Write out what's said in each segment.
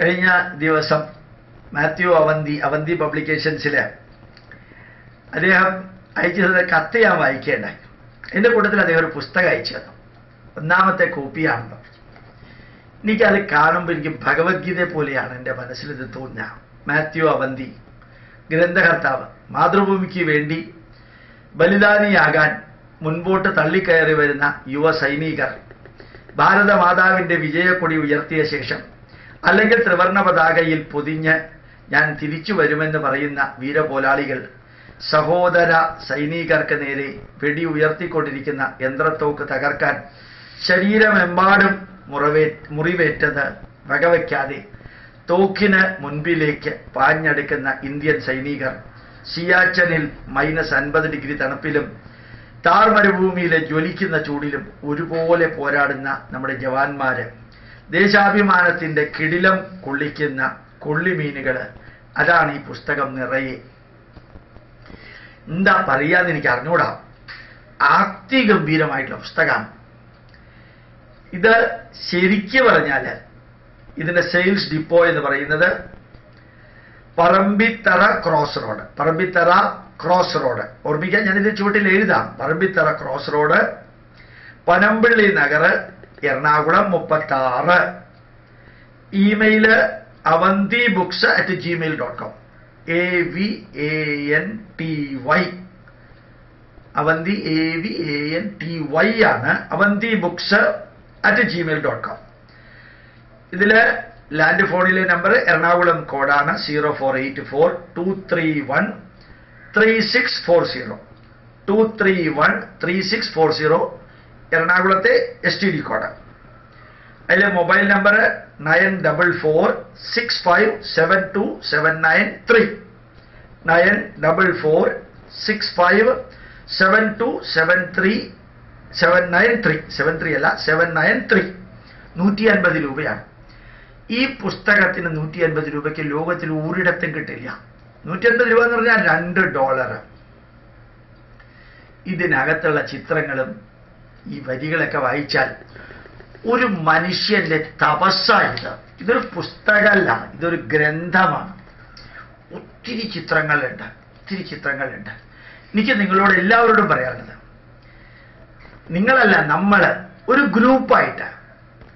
കഴിഞ്ഞ ദിവസം മാത്യു അവന്തി അവന്തി പബ്ലിക്കേഷൻസിൽ അദ്ദേഹം അയച്ചു കത്ത് ഞാൻ വായിക്കേണ്ടായി എന്റെ കൂട്ടത്തിൽ അദ്ദേഹം ഒരു പുസ്തകം അയച്ചു തന്നു ഒന്നാമത്തെ കോപ്പിയാണല്ലോ എനിക്കത് കാണുമ്പോൾ എനിക്ക് ഭഗവത്ഗീതയെ പോലെയാണ് എന്റെ മനസ്സിൽ ഇത് തോന്നുക. മാത്യു അവന്തി ഗ്രന്ഥകർത്താവ് മാതൃഭൂമിക്ക് വേണ്ടി ബലിദാനിയാകാൻ മുൻപോട്ട് തള്ളിക്കയറി വരുന്ന യുവ സൈനികർ ഭാരതമാതാവിന്റെ വിജയക്കൊടി ഉയർത്തിയ ശേഷം അല്ലെങ്കിൽ ത്രിവർണ പതാകയിൽ പൊതിഞ്ഞ് ഞാൻ തിരിച്ചു വരുമെന്ന് പറയുന്ന വീരപോലാളികൾ സഹോദര സൈനികർക്ക് നേരെ വെടി ഉയർത്തിക്കൊണ്ടിരിക്കുന്ന യന്ത്രത്തോക്ക് തകർക്കാൻ ശരീരമെമ്പാടും മുറവേ മുറിവേറ്റത് വകവയ്ക്കാതെ തോക്കിന് മുൻപിലേക്ക് പാഞ്ഞെടുക്കുന്ന ഇന്ത്യൻ സൈനികർ സിയാച്ചനിൽ മൈനസ് അൻപത് ഡിഗ്രി തണുപ്പിലും താർ മരുഭൂമിയിലെ ജ്വലിക്കുന്ന ചൂടിലും ഒരുപോലെ പോരാടുന്ന നമ്മുടെ ജവാന്മാര്. ദേശാഭിമാനത്തിന്റെ കിടിലം കൊള്ളിക്കുന്ന കൊള്ളിമീനുകൾ അതാണ് ഈ പുസ്തകം നിറയെ. എന്താ പറയാന്ന് എനിക്ക് അറിഞ്ഞൂടാ. ആക്തിഗംഭീരമായിട്ടുള്ള പുസ്തകമാണ് ഇത് ശരിക്ക് പറഞ്ഞാൽ ഇതിന്റെ സെയിൽസ് ഡിപ്പോ എന്ന് പറയുന്നത് Parambithara cross road. Parambithara cross road. ഓർമ്മിക്കാൻ ഞാനിത് ചുവട്ടിൽ എഴുതാം. പറമ്പിത്തറ ക്രോസ് റോഡ് പനമ്പിള്ളി നഗർ എറണാകുളം മുപ്പത്തി ആറ് email Avanty books at Gmail dot com A V N T Y Avanty A V A N T Y ആണ് Avanty books at Gmail dot com ഇതിൽ land ഫോണിലെ number Ernakulam കോഡാണ് zero four eight four two three one three six four zero two three one three six four zero എറണാകുളത്തെ S T D code അതിലെ mobile number nine double four six five seven two seven nine three. Nine double four six five seven two seven three seven nine three. Seven three അല്ല seven nine three. നൂറ്റി അൻപത് രൂപയാണ്. ഈ പുസ്തകത്തിന് നൂറ്റി അൻപത് രൂപയ്ക്ക് ലോകത്തിൽ ഒരിടത്തും കിട്ടില്ല. നൂറ്റി അൻപത് രൂപ എന്ന് പറഞ്ഞാൽ രണ്ട് ഡോളർ ഇതിനകത്തുള്ള ചിത്രങ്ങളും ഈ വരികളൊക്കെ വായിച്ചാൽ ഒരു മനുഷ്യന്റെ തപസ്സായത് ഇതൊരു പുസ്തകമല്ല ഇതൊരു ഗ്രന്ഥമാണ്. ഒത്തിരി ചിത്രങ്ങളുണ്ട് ഒത്തിരി ചിത്രങ്ങളുണ്ട്. എനിക്ക് നിങ്ങളോട് എല്ലാവരോടും പറയാനുള്ളത്. നിങ്ങളല്ല നമ്മൾ ഒരു ഗ്രൂപ്പായിട്ട്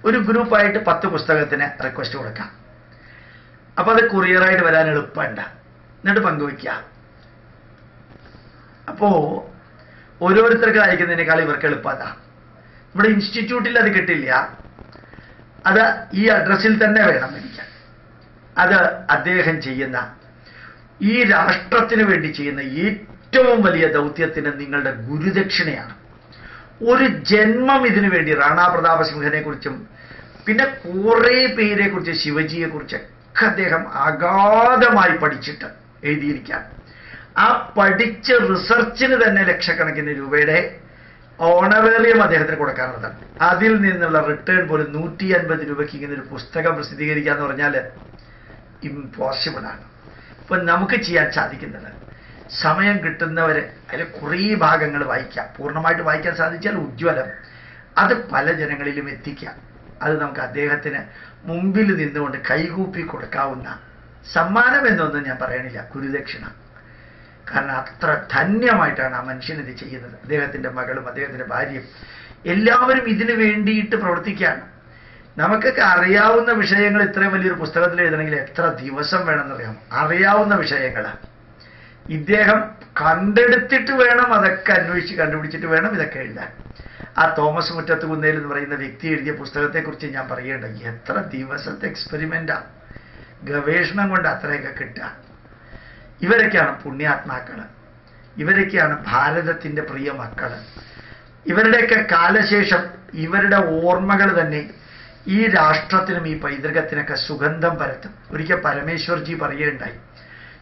ഒരു ഗ്രൂപ്പായിട്ട് പത്ത് പുസ്തകത്തിന് റിക്വസ്റ്റ് കൊടുക്കാം അപ്പൊ അത് കൊറിയറായിട്ട് വരാൻ എളുപ്പമുണ്ട്. എന്നിട്ട് പങ്കുവയ്ക്കുക. അപ്പോ ഓരോരുത്തർക്ക് അയക്കുന്നതിനേക്കാൾ ഇവർക്ക് എളുപ്പമല്ല. നമ്മുടെ ഇൻസ്റ്റിറ്റ്യൂട്ടിൽ അത് കിട്ടില്ല. അത് ഈ അഡ്രസ്സിൽ തന്നെ വേണം എനിക്ക് അത് അദ്ദേഹം ചെയ്യുന്ന ഈ രാഷ്ട്രത്തിന് വേണ്ടി ചെയ്യുന്ന ഏറ്റവും വലിയ ദൗത്യത്തിന് നിങ്ങളുടെ ഗുരുദക്ഷിണയാണ്. ഒരു ജന്മം ഇതിനു വേണ്ടി റാണാ പ്രതാപ സിംഹനെ കുറിച്ചും പിന്നെ കുറെ പേരെ കുറിച്ച് ശിവജിയെ കുറിച്ചൊക്കെ അദ്ദേഹം അഗാധമായി പഠിച്ചിട്ട് എഴുതിയിരിക്കാം ആ പഠിച്ച റിസർച്ചിന് തന്നെ ലക്ഷക്കണക്കിന് രൂപയുടെ ഓണറേറിയം അദ്ദേഹത്തിന് കൊടുക്കാനുള്ളതാണ്. അതിൽ നിന്നുള്ള റിട്ടേൺ പോലും നൂറ്റി അൻപത് രൂപയ്ക്ക് ഇങ്ങനെ ഒരു പുസ്തകം പ്രസിദ്ധീകരിക്കുക എന്ന് പറഞ്ഞാൽ ഇമ്പോസിബിൾ ആണ്. ഇപ്പൊ നമുക്ക് ചെയ്യാൻ സാധിക്കുന്നത് സമയം കിട്ടുന്നവരെ അതിൽ കുറേ ഭാഗങ്ങൾ വായിക്കാം. പൂർണമായിട്ട് വായിക്കാൻ സാധിച്ചാൽ ഉജ്ജ്വലം. അത് പല ജനങ്ങളിലും എത്തിക്കാം. അത് നമുക്ക് അദ്ദേഹത്തിന് മുമ്പിൽ നിന്നുകൊണ്ട് കൈകൂപ്പി കൊടുക്കാവുന്ന സമ്മാനം എന്നൊന്നും ഞാൻ പറയണില്ല. ഗുരുദക്ഷിണ. കാരണം അത്ര ധന്യമായിട്ടാണ് ആ മനുഷ്യൻ ഇത് ചെയ്യുന്നത്. അദ്ദേഹത്തിന്റെ മകളും അദ്ദേഹത്തിന്റെ ഭാര്യയും എല്ലാവരും ഇതിനു വേണ്ടിയിട്ട് പ്രവർത്തിക്കുകയാണ്. നമുക്കൊക്കെ അറിയാവുന്ന വിഷയങ്ങൾ ഇത്രയും വലിയൊരു പുസ്തകത്തിൽ എഴുതണമെങ്കിൽ എത്ര ദിവസം വേണമെന്നറിയാം. അറിയാവുന്ന വിഷയങ്ങൾ ഇദ്ദേഹം കണ്ടെടുത്തിട്ട് വേണം അതൊക്കെ അന്വേഷിച്ച് കണ്ടുപിടിച്ചിട്ട് വേണം ഇതൊക്കെ എഴുതാൻ. ആ തോമസ് മുറ്റത്ത് കുന്നേൽ എന്ന് പറയുന്ന വ്യക്തി എഴുതിയ പുസ്തകത്തെക്കുറിച്ച് ഞാൻ പറയേണ്ട എത്ര ദിവസത്തെ എക്സ്പെരിമെന്റാ ഗവേഷണം കൊണ്ട് അത്രയൊക്കെ കിട്ടുക. ഇവരൊക്കെയാണ് പുണ്യാത്മാക്കൾ. ഇവരൊക്കെയാണ് ഭാരതത്തിന്റെ പ്രിയ മക്കൾ ഇവരുടെയൊക്കെ കാലശേഷം ഇവരുടെ ഓർമ്മകൾ തന്നെ ഈ രാഷ്ട്രത്തിനും ഈ പൈതൃകത്തിനൊക്കെ സുഗന്ധം പരത്തും. ഒരിക്കൽ പരമേശ്വർജി പറയുകയുണ്ടായി.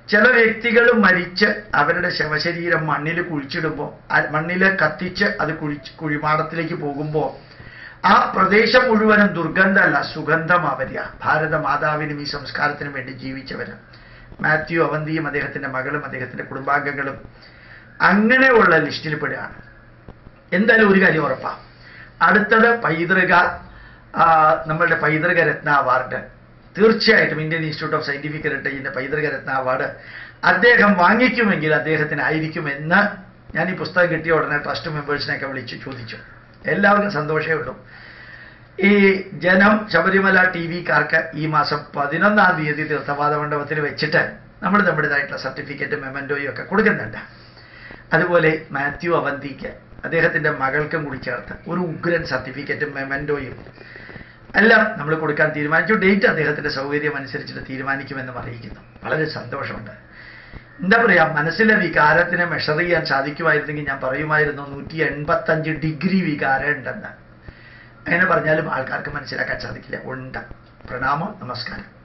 ചില വ്യക്തികൾ മരിച്ച് അവരുടെ ശവശരീരം മണ്ണിൽ കുഴിച്ചിടുമ്പോൾ മണ്ണിൽ കത്തിച്ച് അത് കുഴിച്ച് കുഴിമാടത്തിലേക്ക് പോകുമ്പോൾ ആ പ്രദേശം മുഴുവനും ദുർഗന്ധമല്ല സുഗന്ധം അവരാ ഭാരത മാതാവിനും ഈ സംസ്കാരത്തിനും വേണ്ടി ജീവിച്ചവര്. മാത്യു അവന്തിയും അദ്ദേഹത്തിന്റെ മകളും അദ്ദേഹത്തിന്റെ കുടുംബാംഗങ്ങളും അങ്ങനെയുള്ള ലിസ്റ്റിൽ പെടുകയാണ്. എന്തായാലും ഒരു കാര്യം ഉറപ്പാണ് അടുത്തത് പൈതൃക നമ്മളുടെ പൈതൃക രത്ന അവാർഡ്. തീർച്ചയായിട്ടും ഇന്ത്യൻ ഇൻസ്റ്റിറ്റ്യൂട്ട് ഓഫ് സയന്റിഫിക് ഹെറിറ്റേജിന്റെ പൈതൃക രത്ന അവാർഡ് അദ്ദേഹം വാങ്ങിക്കുമെങ്കിൽ അദ്ദേഹത്തിനായിരിക്കുമെന്ന് ഞാൻ ഈ പുസ്തകം കിട്ടിയ ഉടനെ ട്രസ്റ്റ് മെമ്പേഴ്സിനെയൊക്കെ വിളിച്ച് ചോദിച്ചു. എല്ലാവർക്കും സന്തോഷമേ ഉള്ളൂ. ഈ ജനം ശബരിമല ടി വിക്കാർക്ക് ഈ മാസം പതിനൊന്നാം തീയതി തീർത്ഥപാദ മണ്ഡപത്തിൽ വെച്ചിട്ട് നമ്മൾ നമ്മുടേതായിട്ടുള്ള സർട്ടിഫിക്കറ്റ് മെമന്റോയും ഒക്കെ കൊടുക്കുന്നുണ്ട്. അതുപോലെ മാത്യു അവന്തിക്ക് അദ്ദേഹത്തിന്റെ മകൾക്കും കൂടി ചേർത്ത് ഒരു ഉഗ്രൻ സർട്ടിഫിക്കറ്റും മെമന്റോയും എല്ലാം നമ്മൾ കൊടുക്കാൻ തീരുമാനിച്ചു. ഡേറ്റ് അദ്ദേഹത്തിന്റെ സൗകര്യം അനുസരിച്ചിട്ട് തീരുമാനിക്കുമെന്നും അറിയിക്കുന്നു. വളരെ സന്തോഷമുണ്ട്. എന്താ പറയുക മനസ്സിലെ വികാരത്തിനെ മെഷർ ചെയ്യാൻ സാധിക്കുമായിരുന്നെങ്കിൽ ഞാൻ പറയുമായിരുന്നു നൂറ്റി ഡിഗ്രി വികാരം ഉണ്ടെന്ന് അങ്ങനെ പറഞ്ഞാലും ആൾക്കാർക്ക് മനസ്സിലാക്കാൻ സാധിക്കില്ല. ഉണ്ട്. പ്രണാമം നമസ്കാരം.